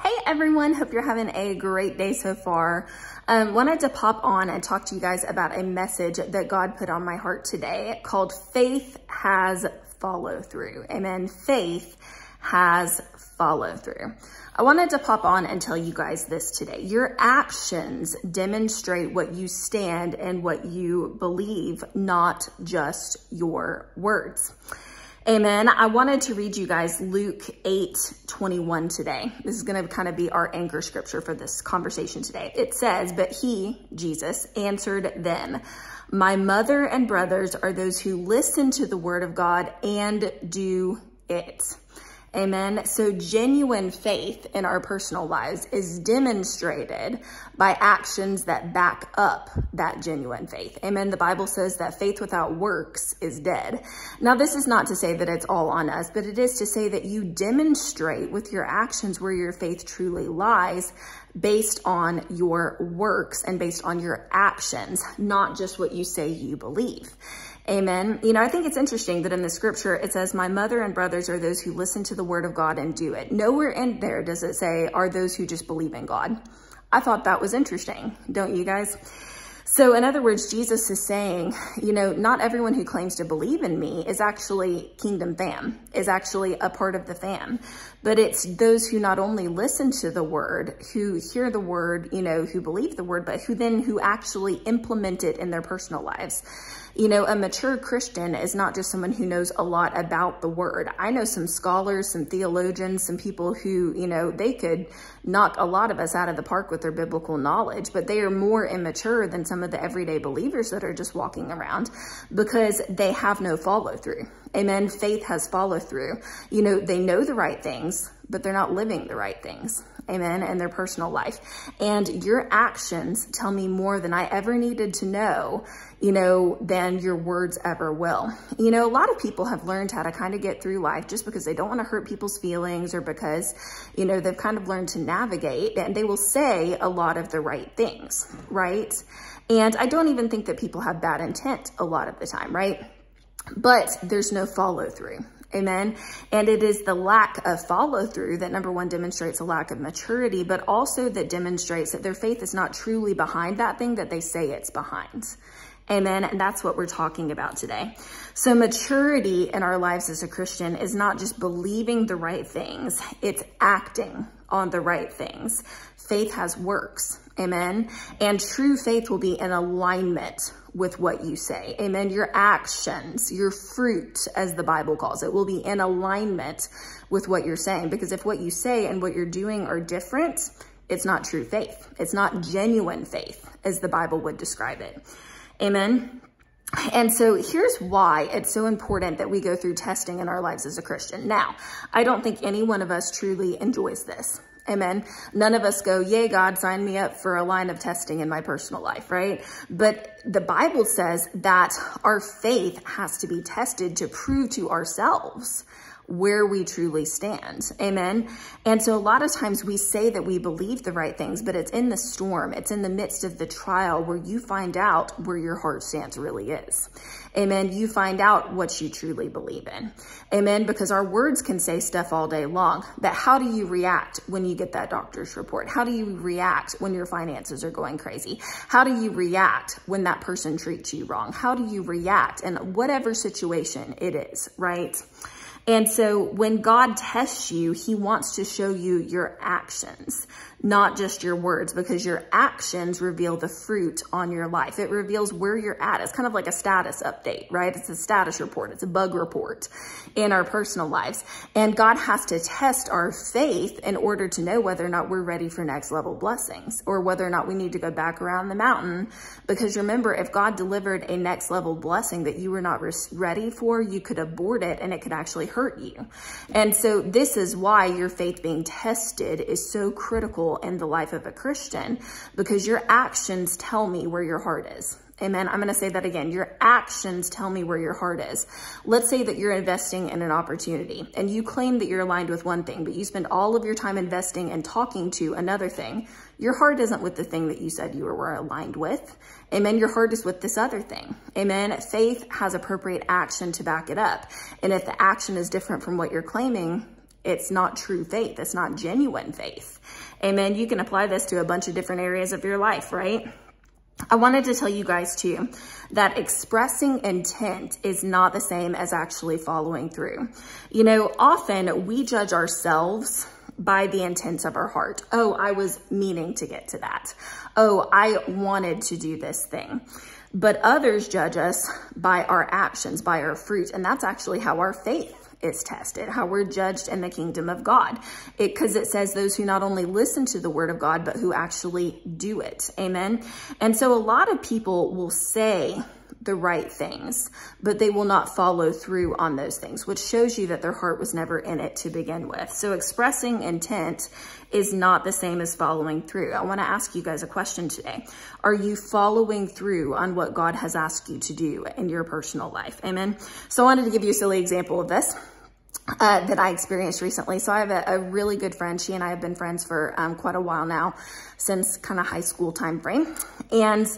Hey everyone, hope you're having a great day so far. Um, wanted to pop on and talk to you guys about a message that God put on my heart today called Faith Has Follow Through. Amen. Faith has follow through. I wanted to pop on and tell you guys this today. Your actions demonstrate what you stand and what you believe, not just your words. Amen. I wanted to read you guys Luke 8, 21 today. This is going to kind of be our anchor scripture for this conversation today. It says, but he, Jesus, answered them, my mother and brothers are those who listen to the word of God and do it. Amen. So genuine faith in our personal lives is demonstrated by actions that back up that genuine faith. Amen. The Bible says that faith without works is dead. Now, this is not to say that it's all on us, but it is to say that you demonstrate with your actions where your faith truly lies based on your works and based on your actions, not just what you say you believe. Amen. You know, I think it's interesting that in the scripture, it says, my mother and brothers are those who listen to the word of God and do it. Nowhere in there does it say, are those who just believe in God. I thought that was interesting. Don't you guys? So in other words, Jesus is saying, you know, not everyone who claims to believe in me is actually kingdom fam, is actually a part of the fam, but it's those who not only listen to the word, who hear the word, you know, who believe the word, but who then who actually implement it in their personal lives. You know, a mature Christian is not just someone who knows a lot about the word. I know some scholars, some theologians, some people who, you know, they could knock a lot of us out of the park with their biblical knowledge, but they are more immature than some of the everyday believers that are just walking around because they have no follow through. Amen. Faith has follow through. You know, they know the right things, but they're not living the right things. Amen. In their personal life. And your actions tell me more than I ever needed to know, you know, than your words ever will. You know, a lot of people have learned how to kind of get through life just because they don't want to hurt people's feelings or because, you know, they've kind of learned to navigate and they will say a lot of the right things, right? And I don't even think that people have bad intent a lot of the time, right? But there's no follow through. Amen. And it is the lack of follow through that number one demonstrates a lack of maturity, but also that demonstrates that their faith is not truly behind that thing that they say it's behind. Amen. And that's what we're talking about today. So maturity in our lives as a Christian is not just believing the right things. It's acting on the right things. Faith has works. Amen. And true faith will be in alignment with what you say. Amen. Your actions, your fruit, as the Bible calls it, will be in alignment with what you're saying. Because if what you say and what you're doing are different, it's not true faith. It's not genuine faith, as the Bible would describe it. Amen. And so here's why it's so important that we go through testing in our lives as a Christian. Now, I don't think any one of us truly enjoys this. Amen. None of us go, yay, God, sign me up for a line of testing in my personal life, right? But the Bible says that our faith has to be tested to prove to ourselves where we truly stand. Amen. And so a lot of times we say that we believe the right things, but it's in the storm. It's in the midst of the trial where you find out where your heart stance really is. Amen. You find out what you truly believe in. Amen. Because our words can say stuff all day long, but how do you react when you get that doctor's report? How do you react when your finances are going crazy? How do you react when that person treats you wrong? How do you react in whatever situation it is, right? And so when God tests you, he wants to show you your actions not just your words, because your actions reveal the fruit on your life. It reveals where you're at. It's kind of like a status update, right? It's a status report. It's a bug report in our personal lives. And God has to test our faith in order to know whether or not we're ready for next level blessings or whether or not we need to go back around the mountain. Because remember, if God delivered a next level blessing that you were not ready for, you could abort it and it could actually hurt you. And so this is why your faith being tested is so critical in the life of a Christian because your actions tell me where your heart is. Amen. I'm going to say that again. Your actions tell me where your heart is. Let's say that you're investing in an opportunity and you claim that you're aligned with one thing, but you spend all of your time investing and talking to another thing. Your heart isn't with the thing that you said you were aligned with. Amen. Your heart is with this other thing. Amen. Faith has appropriate action to back it up. And if the action is different from what you're claiming, It's not true faith. It's not genuine faith. Amen. You can apply this to a bunch of different areas of your life, right? I wanted to tell you guys too that expressing intent is not the same as actually following through. You know, often we judge ourselves by the intents of our heart. Oh, I was meaning to get to that. Oh, I wanted to do this thing. But others judge us by our actions, by our fruit. And that's actually how our faith is tested, how we're judged in the kingdom of God. Because it, it, says those who not only listen to the word of God, but who actually do it. Amen. And so a lot of people will say, the right things, but they will not follow through on those things, which shows you that their heart was never in it to begin with. So expressing intent is not the same as following through. I want to ask you guys a question today. Are you following through on what God has asked you to do in your personal life? Amen. So I wanted to give you a silly example of this. Uh, that I experienced recently. So I have a, a, really good friend. She and I have been friends for um, quite a while now, since kind of high school time frame. And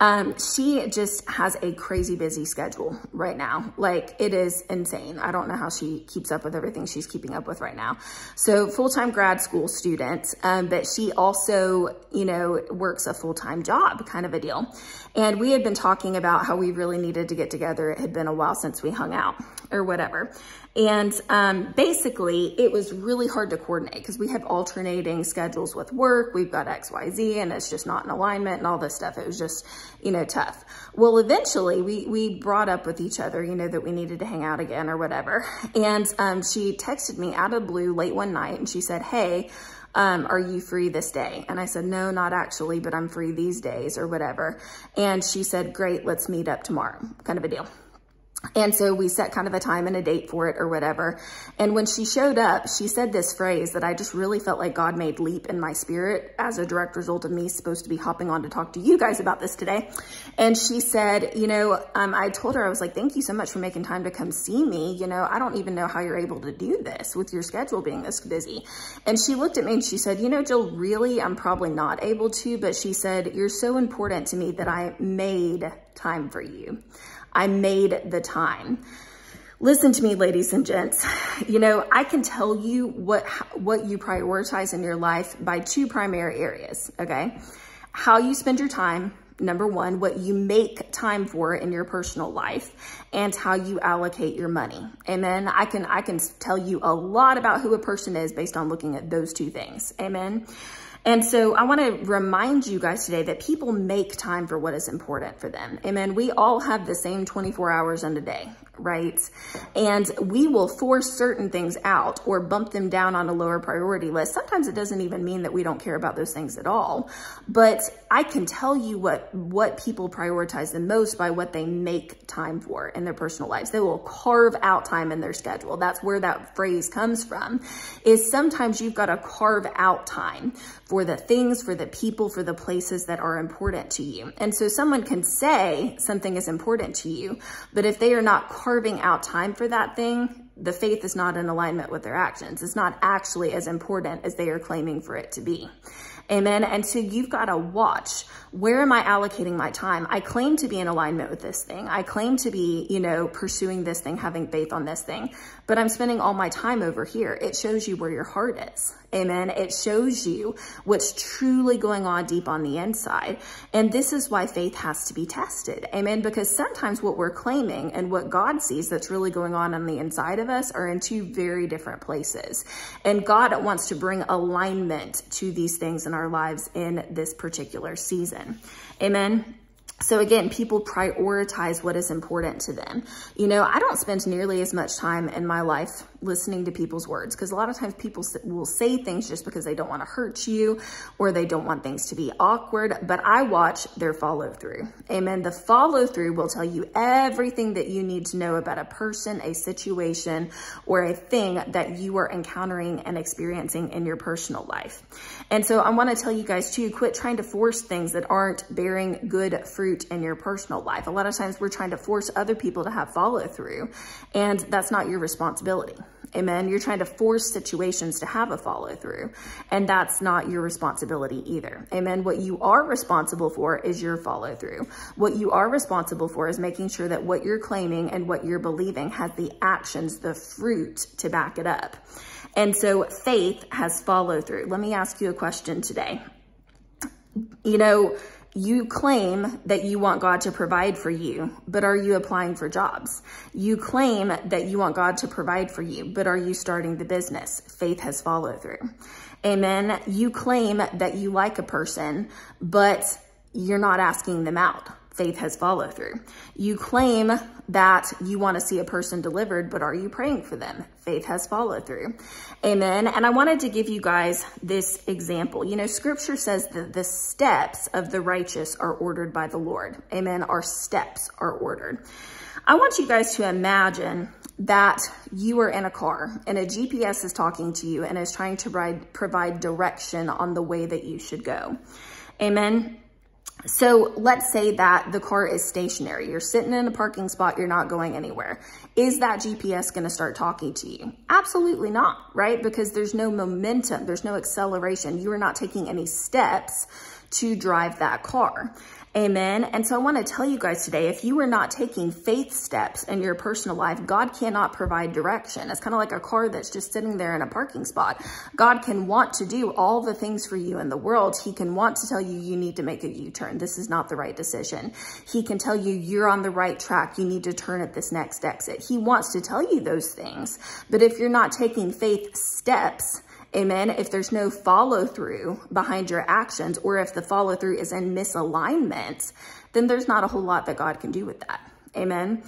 um, she just has a crazy busy schedule right now. Like it is insane. I don't know how she keeps up with everything she's keeping up with right now. So full-time grad school student, um, but she also, you know, works a full-time job kind of a deal. And we had been talking about how we really needed to get together. It had been a while since we hung out or whatever. And um, basically, it was really hard to coordinate because we have alternating schedules with work. We've got X, Y, Z, and it's just not in alignment and all this stuff. It was just, you know, tough. Well, eventually, we, we brought up with each other, you know, that we needed to hang out again or whatever. And um, she texted me out of blue late one night and she said, hey, um, are you free this day? And I said, no, not actually, but I'm free these days or whatever. And she said, great, let's meet up tomorrow, kind of a deal. And so we set kind of a time and a date for it or whatever. And when she showed up, she said this phrase that I just really felt like God made leap in my spirit as a direct result of me supposed to be hopping on to talk to you guys about this today. And she said, you know, um, I told her, I was like, thank you so much for making time to come see me. You know, I don't even know how you're able to do this with your schedule being this busy. And she looked at me and she said, you know, Jill, really, I'm probably not able to, but she said, you're so important to me that I made time for you. I made the time. Listen to me, ladies and gents. You know, I can tell you what, what you prioritize in your life by two primary areas, okay? How you spend your time, number one, what you make time for in your personal life, and how you allocate your money. Amen. I can, I can tell you a lot about who a person is based on looking at those two things. Amen. And so I want to remind you guys today that people make time for what is important for them. Amen. We all have the same 24 hours in a day right? And we will force certain things out or bump them down on a lower priority list. Sometimes it doesn't even mean that we don't care about those things at all. But I can tell you what, what people prioritize the most by what they make time for in their personal lives. They will carve out time in their schedule. That's where that phrase comes from, is sometimes you've got to carve out time for the things, for the people, for the places that are important to you. And so someone can say something is important to you, but if they are not carving out time for that thing, the faith is not in alignment with their actions. It's not actually as important as they are claiming for it to be. Amen. And so you've got to watch where am I allocating my time? I claim to be in alignment with this thing. I claim to be, you know, pursuing this thing, having faith on this thing, but I'm spending all my time over here. It shows you where your heart is. Amen. It shows you what's truly going on deep on the inside. And this is why faith has to be tested. Amen. Because sometimes what we're claiming and what God sees that's really going on on the inside of us are in two very different places. And God wants to bring alignment to these things in our lives in this particular season. Amen. So again, people prioritize what is important to them. You know, I don't spend nearly as much time in my life listening to people's words because a lot of times people will say things just because they don't want to hurt you or they don't want things to be awkward, but I watch their follow through. Amen. The follow through will tell you everything that you need to know about a person, a situation, or a thing that you are encountering and experiencing in your personal life. And so I want to tell you guys too, quit trying to force things that aren't bearing good fruit in your personal life. A lot of times we're trying to force other people to have follow through and that's not your responsibility. Amen. You're trying to force situations to have a follow through. And that's not your responsibility either. Amen. What you are responsible for is your follow through. What you are responsible for is making sure that what you're claiming and what you're believing has the actions, the fruit to back it up. And so faith has follow through. Let me ask you a question today. You know, you claim that you want God to provide for you, but are you applying for jobs? You claim that you want God to provide for you, but are you starting the business? Faith has follow through. Amen. You claim that you like a person, but you're not asking them out faith has follow through. You claim that you want to see a person delivered, but are you praying for them? Faith has follow through. Amen. And I wanted to give you guys this example. You know, scripture says that the steps of the righteous are ordered by the Lord. Amen. Our steps are ordered. I want you guys to imagine that you are in a car and a GPS is talking to you and is trying to provide, provide direction on the way that you should go. Amen. So let's say that the car is stationary. You're sitting in a parking spot. You're not going anywhere. Is that GPS going to start talking to you? Absolutely not, right? Because there's no momentum. There's no acceleration. You are not taking any steps to drive that car. Amen. And so I want to tell you guys today, if you are not taking faith steps in your personal life, God cannot provide direction. It's kind of like a car that's just sitting there in a parking spot. God can want to do all the things for you in the world. He can want to tell you, you need to make a U-turn. This is not the right decision. He can tell you, you're on the right track. You need to turn at this next exit. He wants to tell you those things. But if you're not taking faith steps, Amen. If there's no follow through behind your actions, or if the follow through is in misalignment, then there's not a whole lot that God can do with that. Amen.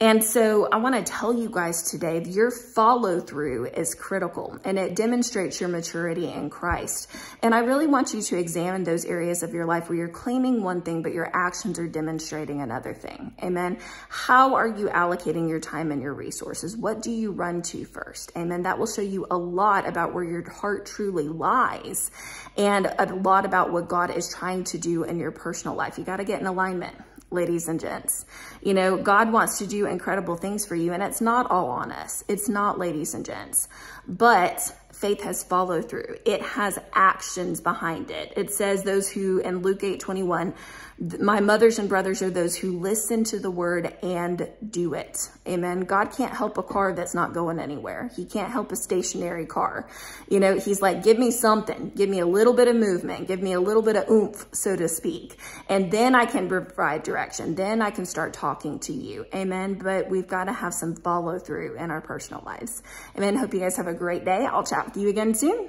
And so I want to tell you guys today, your follow through is critical and it demonstrates your maturity in Christ. And I really want you to examine those areas of your life where you're claiming one thing, but your actions are demonstrating another thing. Amen. How are you allocating your time and your resources? What do you run to first? Amen. That will show you a lot about where your heart truly lies and a lot about what God is trying to do in your personal life. You got to get in alignment ladies and gents. You know, God wants to do incredible things for you, and it's not all on us. It's not ladies and gents. But faith has follow through. It has actions behind it. It says those who, in Luke 8, 21, my mothers and brothers are those who listen to the word and do it. Amen. God can't help a car that's not going anywhere. He can't help a stationary car. You know, he's like, give me something. Give me a little bit of movement. Give me a little bit of oomph, so to speak. And then I can provide direction. Then I can start talking to you. Amen. But we've got to have some follow through in our personal lives. Amen. Hope you guys have a great day. I'll chat with you again soon.